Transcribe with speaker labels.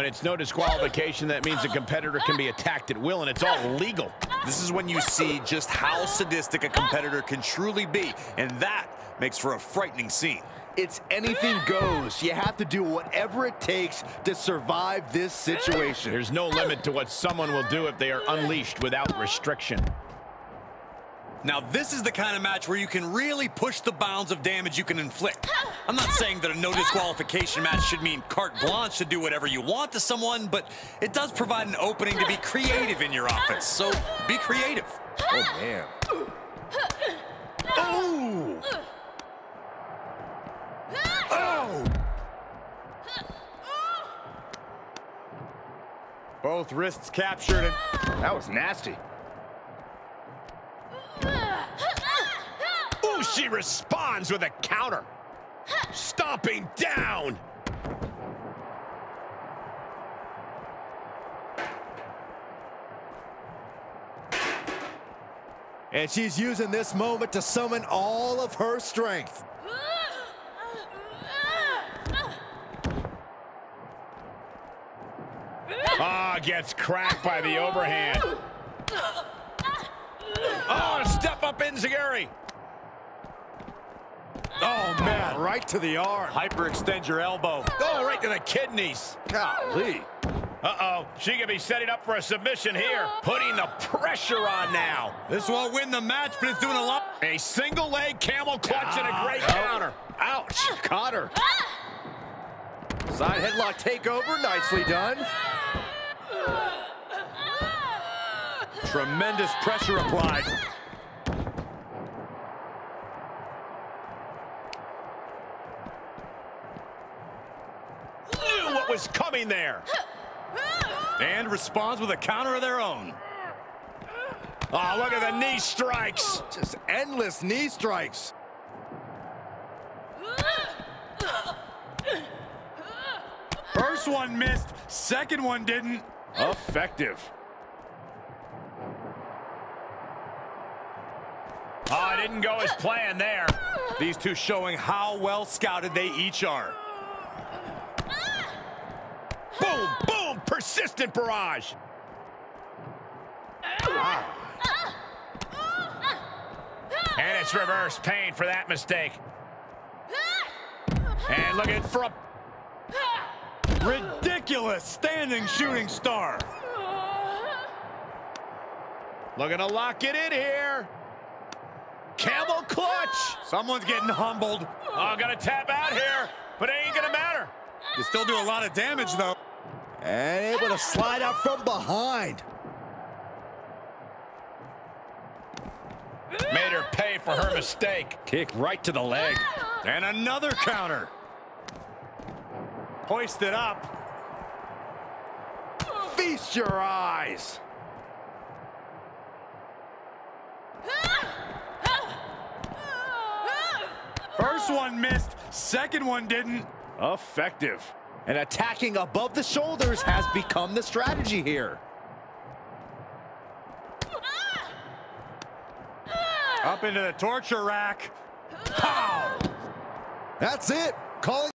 Speaker 1: When it's no disqualification, that means a competitor can be attacked at will, and it's all legal.
Speaker 2: This is when you see just how sadistic a competitor can truly be, and that makes for a frightening scene.
Speaker 3: It's anything goes. You have to do whatever it takes to survive this situation.
Speaker 1: There's no limit to what someone will do if they are unleashed without restriction.
Speaker 2: Now, this is the kind of match where you can really push the bounds of damage you can inflict. I'm not saying that a no disqualification match should mean carte blanche to do whatever you want to someone, but it does provide an opening to be creative in your offense, so be creative.
Speaker 3: Oh, oh man.
Speaker 1: Oh! Oh!
Speaker 3: Both wrists captured. And that was nasty.
Speaker 1: She responds with a counter. Stomping down.
Speaker 3: And she's using this moment to summon all of her strength.
Speaker 1: Ah, gets cracked by the overhand. Oh, step up Enziguri.
Speaker 3: Oh, man, right to the arm.
Speaker 2: Hyperextend your elbow.
Speaker 1: Oh, right to the kidneys.
Speaker 3: Golly.
Speaker 1: Uh-oh, she could be setting up for a submission here. Putting the pressure on now.
Speaker 2: This won't win the match, but it's doing a lot.
Speaker 1: A single leg camel clutch and a great counter.
Speaker 3: Ouch. Caught her. Side headlock takeover. Nicely done. Tremendous pressure applied.
Speaker 1: Knew what was coming there.
Speaker 2: And responds with a counter of their own.
Speaker 1: Oh, look at the knee strikes.
Speaker 3: Just endless knee strikes.
Speaker 2: First one missed, second one didn't.
Speaker 3: Effective.
Speaker 1: Oh, it didn't go as planned there.
Speaker 2: These two showing how well scouted they each are.
Speaker 1: Boom, boom, persistent barrage. And it's reverse pain for that mistake. And looking for a...
Speaker 2: Ridiculous standing shooting star.
Speaker 1: Looking to lock it in here. Camel clutch.
Speaker 2: Someone's getting humbled.
Speaker 1: Oh, gonna tap out here, but it ain't gonna matter.
Speaker 2: You still do a lot of damage, though.
Speaker 3: And able to slide out from behind.
Speaker 1: Made her pay for her mistake.
Speaker 3: Kick right to the leg.
Speaker 2: And another counter. Hoist it up.
Speaker 3: Feast your eyes.
Speaker 2: First one missed, second one didn't.
Speaker 3: Effective. And attacking above the shoulders has become the strategy here.
Speaker 2: Up into the torture rack.
Speaker 3: That's it. Calling